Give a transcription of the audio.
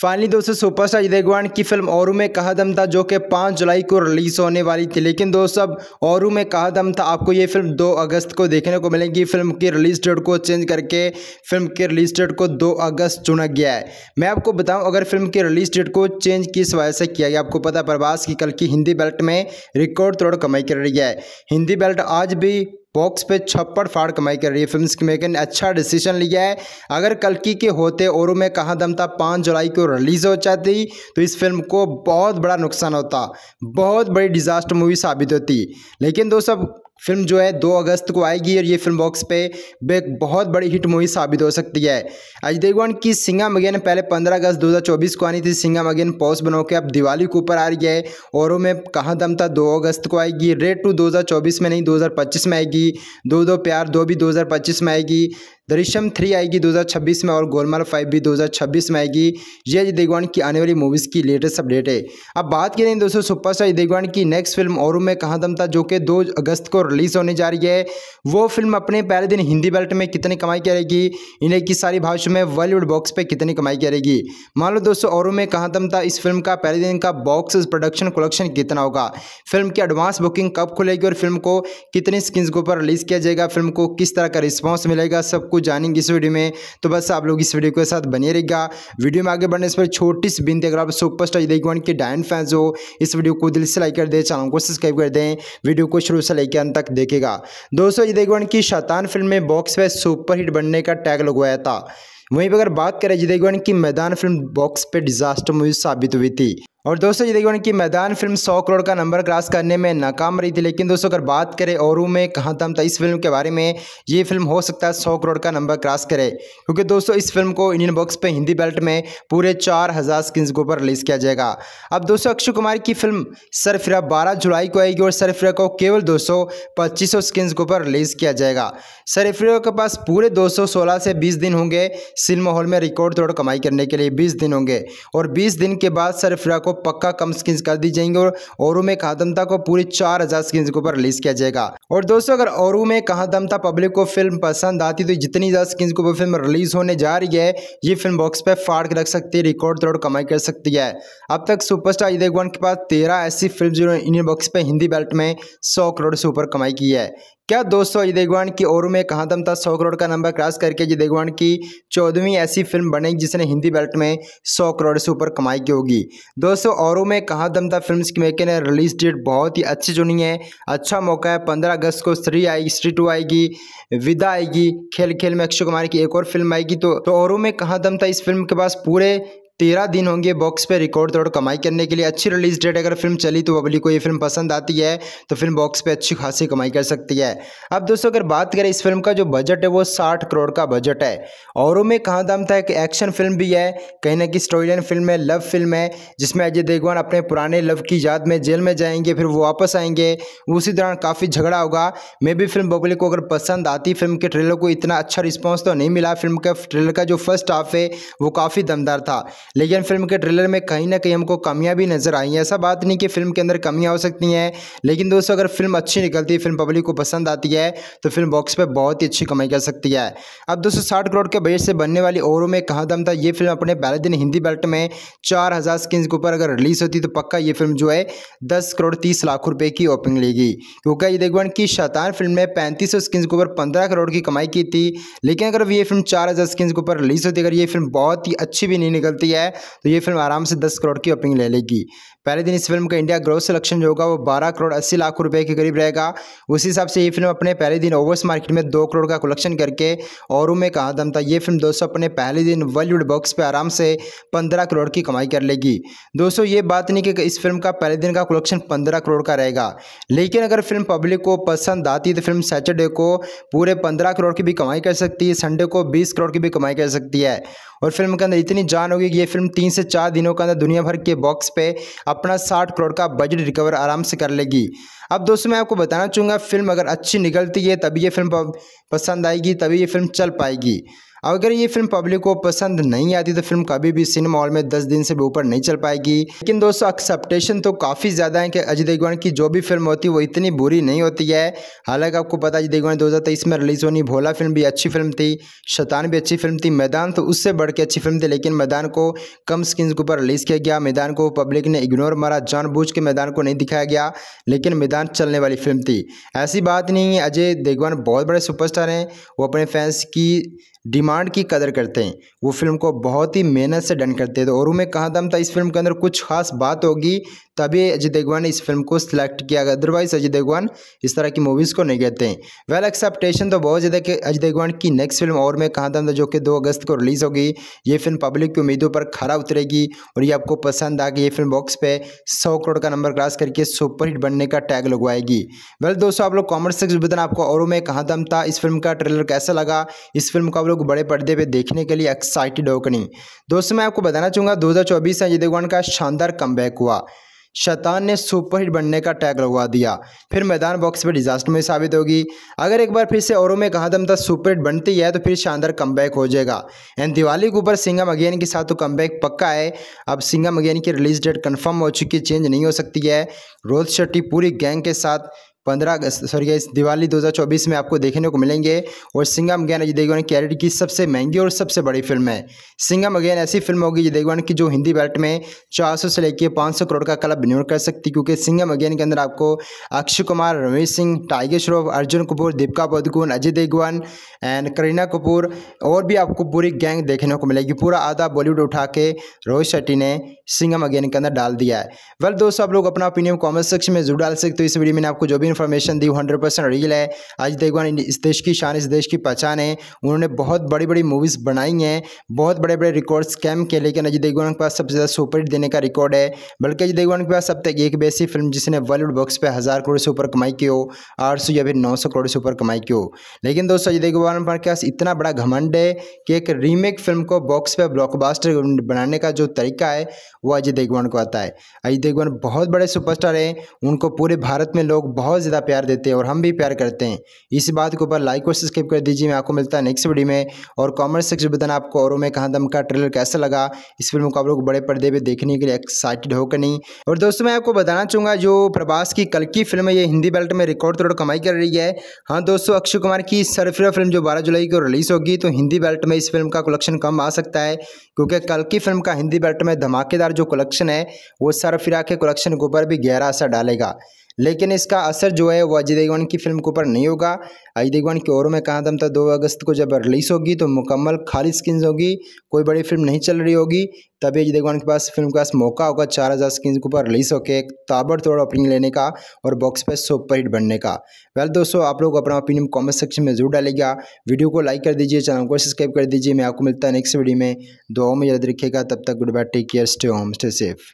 Finally दोस्तों, superstar Ajay Devgan की film औरू में कहा दम था, जो कि पाँच जुलाई को रिलीज़ होने वाली थी। लेकिन दोस्तों, अब औरू में कहा दम था, आपको ये फ़िल्म दो अगस्त को देखने को मिलेगी। फ़िल्म की रिलीज़ डेट को चेंज करके फ़िल्म की रिलीज़ डेट को दो अगस्त चुना गया है। मैं आपको बताऊँ, अगर फ़िल्म की रिलीज़ डेट को चेंज किस वजह से किया गया, आपको पता प्रभास की कल की हिंदी बेल्ट में रिकॉर्ड तोड़ कमाई कर रही है। हिंदी बेल्ट आज भी बॉक्स पे छप्पड़ फाड़ कमाई कर रही है। फ़िल्म की मेकर ने अच्छा डिसीज़न लिया है। अगर कलकी के होते और में कहा दम था, पाँच जुलाई को रिलीज़ हो जाती तो इस फ़िल्म को बहुत बड़ा नुकसान होता। बहुत बड़ी डिज़ास्टर मूवी साबित होती। लेकिन दोस्तों फ़िल्म जो है दो अगस्त को आएगी और ये फ़िल्म बॉक्स पे एक बहुत बड़ी हिट मूवी साबित हो सकती है। अजय देवगन की सिंगा मगेन पहले पंद्रह अगस्त 2024 को आनी थी। सिंगा मगेन पॉस बनो के अब दिवाली के ऊपर आ रही है और में कहाँ दम था? दो अगस्त को आएगी। रेड टू 2024 में नहीं 2025 में आएगी। दो दो प्यार, दो भी 2025 में आएगी। दृश्यम थ्री आएगी 2026 में और गोलमाल फाइव भी 2026 में आएगी। ये अजय देवगन की आने वाली मूवीज़ की लेटेस्ट अपडेट है। अब बात करें दोस्तों सुपरस्टार अजय देवगन की नेक्स्ट फ़िल्म और में कहाँ दम था, जो कि दो अगस्त को रिलीज़ होने जा रही है। वो फ़िल्म अपने पहले दिन हिंदी बेल्ट में कितनी कमाई करेगी, इन्हें की सारी भाषा में बॉलीवुड बॉक्स पर कितनी कमाई करेगी। मान लो दोस्तों और में कहाँ दम था, इस फ़िल्म का पहले दिन का बॉक्स प्रोडक्शन कलेक्शन कितना होगा? फ़िल्म की एडवांस बुकिंग कब खुलेगी और फ़िल्म को कितनी स्क्रीन के ऊपर रिलीज़ किया जाएगा? फ़िल्म को किस तरह का रिस्पॉन्स मिलेगा? सब कुछ जानेंगे इस वीडियो में। तो बस आप लोग इस वीडियो के साथ बने रहेगा वीडियो में आगे बढ़ने से पहले छोटी सी बिनती, अगर आप सुपर स्टार देगवान के डायन फैंस हो, इस वीडियो को दिल से लाइक कर दे, चैनल को सब्सक्राइब कर दें। वीडियो को शुरू से लेकर अंत तक देखेगा दोस्तों ये देगवान की शैतान फ़िल्म में बॉक्स पे सुपर हिट बनने का टैग लगवाया था। वहीं पर अगर बात करें जिदेगवान की मैदान फ़िल्म बॉक्स पे डिजास्टर मूवी साबित हुई थी। और दोस्तों, ये देखिए कि मैदान फ़िल्म 100 करोड़ का नंबर क्रॉस करने में नाकाम रही थी। लेकिन दोस्तों, अगर बात करें और में कहाँ दम था, इस फ़िल्म के बारे में ये फ़िल्म हो सकता है 100 करोड़ का नंबर क्रॉस करे। क्योंकि दोस्तों, इस फ़िल्म को इंडियन बॉक्स पे हिंदी बेल्ट में पूरे चार हज़ार स्क्रीन के ऊपर रिलीज़ किया जाएगा। अब दोस्तों, अक्षय कुमार की फ़िल्म सरफिरा बारह जुलाई को आएगी और सरफिरा को केवल दो सौ पच्चीस स्क्रीन के ऊपर रिलीज़ किया जाएगा। सरफिरा के पास पूरे दो सौ सोलह से बीस दिन होंगे। सिनेमा हॉल में रिकॉर्ड तोड़ कमाई करने के लिए बीस दिन होंगे। और बीस दिन के बाद सरफिरा को पक्का कम स्क्रीन कर दी जाएँगी और औरों में कहा दम था को पूरी चार हज़ार स्क्रीन के ऊपर रिलीज़ किया जाएगा। और दोस्तों, अगर औरों में कहा दम था पब्लिक को फ़िल्म पसंद आती तो जितनी ज़्यादा स्क्रीन के ऊपर फ़िल्म रिलीज़ होने जा रही है, ये फ़िल्म बॉक्स पे फाड़ रख सकती है रिकॉर्ड तोड़ कमाई कर सकती है। अब तक सुपरस्टार अजय के पास तेरह ऐसी फ़िल्म जो इंडियन बॉक्स पे हिंदी बेल्ट में सौ करोड़ से ऊपर कमाई की है। क्या दोस्तों अजय देवगन की और में कहाँ दम था? सौ करोड़ का नंबर क्रॉस करके अजय देवगन की चौदहवीं ऐसी फ़िल्म बनेगी जिसने हिंदी बेल्ट में सौ करोड़ से ऊपर कमाई की होगी। दोस्तों और में कहाँ दम था फ़िल्म की मेकर ने रिलीज़ डेट बहुत ही अच्छी चुनी है। अच्छा मौका है। पंद्रह अगस्त को स्त्री आएगी स्त्री टू आएगी विदा आएगी खेल खेल में अक्षय कुमार की एक और फ़िल्म आएगी। तो, तो और में कहाँ दम था इस फ़िल्म के पास? पूरे तेरह दिन होंगे बॉक्स पे रिकॉर्ड तोड़ कमाई करने के लिए। अच्छी रिलीज़ डेट अगर फ़िल्म चली तो पब्लिक को ये फ़िल्म पसंद आती है तो फ़िल्म बॉक्स पे अच्छी खासी कमाई कर सकती है। अब दोस्तों, अगर बात करें इस फ़िल्म का जो बजट है, वो साठ करोड़ का बजट है। औरों में कहाँ दाम था? कि एक्शन फ़िल्म भी है, कहीं ना कहीं स्टोरी लाइन फ़िल्म है लव फ़िल्म है, जिसमें अजय देवगन अपने पुराने लव की याद में जेल में जाएँगे, फिर वो वापस आएँगे। उसी दौरान काफ़ी झगड़ा होगा। मे भी फ़िल्म पब्लिक को अगर पसंद आती फ़िल्म के ट्रेलर को, इतना अच्छा रिस्पॉन्स तो नहीं मिला फ़िल्म का ट्रेलर का जो फ़र्स्ट हाफ़ है, वो काफ़ी दमदार था। लेकिन फ़िल्म के ट्रेलर में कहीं ना कहीं हमको कमियाँ भी नज़र आई हैं। ऐसा बात नहीं कि फ़िल्म के अंदर कमियाँ हो सकती हैं, लेकिन दोस्तों, अगर फ़िल्म अच्छी निकलती है, फ़िल्म पब्लिक को पसंद आती है तो फ़िल्म बॉक्स पर बहुत ही अच्छी कमाई कर सकती है। अब दोस्तों, साठ करोड़ के बजट से बनने वाली ओरों में कहा दम था? ये फ़िल्म अपने पहले दिन हिंदी बेल्ट में चार हज़ार स्क्रीन के ऊपर अगर रिलीज़ होती तो पक्का ये फ़िल्म जो है, दस करोड़ तीस लाख रुपये की ओपनिंग लेगी। क्योंकि ये देखो की शैतान फ़िल्म ने पैंतीस सौ स्क्रीन के ऊपर पंद्रह करोड़ की कमाई की थी, लेकिन अगर ये फ़िल्म चार हज़ार स्क्रीन के ऊपर रिलीज़ होती, अगर ये फ़िल्म बहुत ही अच्छी भी नहीं निकलती है तो ये फ़िल्म आराम से दस करोड़ की ओपनिंग ले लेगी। पहले दिन इस फ़िल्म का इंडिया ग्रोथ सिलेक्शन जो होगा वो बारह करोड़ अस्सी लाख रुपए के करीब रहेगा। उसी हिसाब से ये फ़िल्म अपने पहले दिन ओवर्स मार्केट में दो करोड़ का कलेक्शन करके और में कहा दम था। ये फ़िल्म दोस्तों अपने पहले दिन बॉलीवुड बॉक्स पर आराम से पंद्रह करोड़ की कमाई कर लेगी। दोस्तों, ये बात नहीं कि इस फ़िल्म का पहले दिन का कलेक्शन पंद्रह करोड़ का रहेगा। लेकिन अगर फ़िल्म पब्लिक को पसंद आती तो फ़िल्म सैटरडे को पूरे पंद्रह करोड़ की भी कमाई कर सकती है, संडे को बीस करोड़ की भी कमाई कर सकती है। और फ़िल्म के अंदर इतनी जान होगी कि ये फ़िल्म तीन से चार दिनों के अंदर दुनिया भर के बॉक्स पे अपना साठ करोड़ का बजट रिकवर आराम से कर लेगी। अब दोस्तों, मैं आपको बताना चाहूँगा, फ़िल्म अगर अच्छी निकलती है, तभी ये फ़िल्म पसंद आएगी, तभी ये फ़िल्म चल पाएगी। अगर ये फ़िल्म पब्लिक को पसंद नहीं आती तो फ़िल्म कभी भी सिनेमा हॉल में दस दिन से भी ऊपर नहीं चल पाएगी। लेकिन दोस्तों एक्सेप्टेशन तो काफ़ी ज़्यादा है कि अजय देवगन की जो भी फ़िल्म होती है वो इतनी बुरी नहीं होती है। हालाँकि आपको पता अजय देवगन दो हज़ार तेईस में रिलीज़ होनी, भोला फ़िल्म भी अच्छी फ़िल्म थी, शतान भी अच्छी फ़िल्म थी, मैदान तो उससे बढ़ के अच्छी फ़िल्म थी, लेकिन मैदान को कम स्क्रीन के ऊपर रिलीज़ किया गया। मैदान को पब्लिक ने इग्नोर मारा, जानबूझ के मैदान को नहीं दिखाया गया, लेकिन मैदान चलने वाली फ़िल्म थी। ऐसी बात नहीं है, अजय देवगन बहुत बड़े सुपरस्टार हैं, वो अपने फैंस की डिमांड की कदर करते हैं। वो फ़िल्म को बहुत ही मेहनत से डन करते तो और में कहाँ दम था, इस फ़िल्म के अंदर कुछ खास बात होगी, तभी अजय देवगन ने इस फ़िल्म को सिलेक्ट किया गया। अदरवाइज़ अजय देवगन इस तरह की मूवीज़ को नहीं कहते हैं। वेल एक्सेप्टेशन तो बहुत ज़्यादा कि अजय देवगन की नेक्स्ट फ़िल्म और में कहा दम था, जो कि दो अगस्त को रिलीज़ होगी। ये फ़िल्म पब्लिक की उम्मीदों पर खरा उतरेगी और ये आपको पसंद आ गई ये फ़िल्म बॉक्स पे सौ करोड़ का नंबर क्रॉस करके सुपरहिट बनने का टैग लगवाएगी। वेल दोस्तों, आप लोग कॉमेंट सेक्शन बताना आपको और में कहाँ दम था, इस फ़िल्म का ट्रेलर कैसा लगा, इस फ़िल्म को लोग बड़े पर्दे पे देखने के लिए एक्साइटेड हो कि नहीं दोस्तों, मैं आपको बताना चाहूँगा 2024 में अजय देवगन का शानदार कमबैक हुआ। शैतान ने सुपरहिट बनने का टैग लगवा दिया। फिर मैदान बॉक्स पर डिजास्टर में साबित होगी। अगर एक बार फिर से औरों में कहा दम था सुपरहिट बनती है तो फिर शानदार कम हो जाएगा। एंड दिवाली के ऊपर सिंगम अगेन के साथ तो कम पक्का है। अब सिंगम अगेन की रिलीज़ डेट कन्फर्म हो चुकी चेंज नहीं हो सकती है। रोहित शेट्टी पूरी गैंग के साथ पंद्रह अगस्त सॉरी गैस दिवाली 2024 में आपको देखने को मिलेंगे और सिंगम अगेन अजय देवगन कैरेट की सबसे महँगी और सबसे बड़ी फ़िल्म है। सिंगम अगेन ऐसी फ़िल्म होगी अजय देवगन की जो हिंदी बेल्ट में 400 से लेकर 500 करोड़ का क्लब विनियोग कर सकती क्योंकि सिंगम अगेन के अंदर आपको अक्षय कुमार रमेश सिंह, टाइगर श्रॉफ, अर्जुन कपूर, दीपिका पदुकोण, अजय देवगन एंड करीना कपूर और भी आपको पूरी गैंग देखने को मिलेगी। पूरा आधा बॉलीवुड उठा के रोहित शेट्टी ने सिंगम अगेन के अंदर डाल दिया है। वेल दोस्तों, आप लोग अपना ओपिनियन कॉमेंट सेक्शन में ज़रूर डाल सकते हो। इस वीडियो में आपको जो भी इन्फॉर्मेशन दी हंड्रेड परसेंट रियल है। आज देवगन इस देश की शान, इस देश की पहचान है। उन्होंने बहुत बड़ी बड़ी मूवीज़ बनाई हैं, बहुत बड़े बड़े रिकॉर्ड स्कैम किए, लेकिन अजय देवगन के पास सबसे ज़्यादा सुपर देने का रिकॉर्ड है। बल्कि अजय देवगन के पास अब तक एक बेसी फ़िल्म जिसने बॉलीवुड बॉक्स पर हज़ार करोड़ से ऊपर कमाई की हो आठ सौ या फिर नौ सौ करोड़ से ऊपर कमाई की हो। लेकिन दोस्तों अजय देवगन के पास इतना बड़ा घमंड है कि एक रीमेक फ़िल्म को बॉक्स पर ब्लॉकबास्टर बनाने का जो तरीका है, वो अजय देवगन को आता है। अजय देवगन बहुत बड़े सुपरस्टार हैं। उनको पूरे भारत में लोग बहुत ज़्यादा प्यार देते हैं और हम भी प्यार करते हैं। इस बात के ऊपर लाइक और सब्सक्राइब कर दीजिए। मैं आपको मिलता है नेक्स्ट वीडियो में और कॉमेंट सेक्शन बताना आपको और में कहाँ दम का ट्रेलर कैसा लगा। इस फ़िल्म को आप लोग बड़े पर्दे पर देखने के लिए एक्साइटेड होकर नहीं। और दोस्तों, मैं आपको बताना चाहूँगा, जो प्रभास की कल की फ़िल्म है, ये हिंदी बेल्ट में रिकॉर्ड तोड़ कमाई कर रही है। हाँ दोस्तों, अक्षय कुमार की सरफिरा फ़िल्म जो बारह जुलाई को रिलीज़ होगी तो हिंदी बेल्ट में इस फ़िल्म का कलेक्शन कम आ सकता है। क्योंकि कल की फ़िल्म का हिंदी बेल्ट में धमाकेदार जो कलेक्शन है, वो सरफिरा के कलेक्शन के ऊपर भी गहरा असर डालेगा। लेकिन इसका असर जो है वो अजय देवगन की फ़िल्म के ऊपर नहीं होगा। अजय देवगन की और में कहा दम था दो अगस्त को जब रिलीज़ होगी तो मुकम्मल खाली स्क्रीन होगी, कोई बड़ी फ़िल्म नहीं चल रही होगी। तभी अजय देवगन के पास फ़िल्म के पास मौका होगा चार हज़ार स्क्रीन के ऊपर रिलीज़ होकर एक ताबड़तोड़ ओपनिंग लेने का और बॉक्स पर सुपर हिट बनने का। वेल दोस्तों, आप लोग अपना ओपिनियन कॉमेंट सेक्शन में ज़रूर डालेगा वीडियो को लाइक कर दीजिए, चैनल को सब्सक्राइब कर दीजिए। मैं आपको मिलता है नेक्स्ट वीडियो में। दो में याद रखिएगा। तब तक good bye take care stay home stay safe